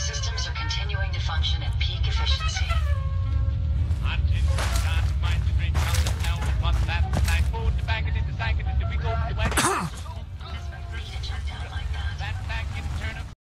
systems are continuing to function at peak efficiency.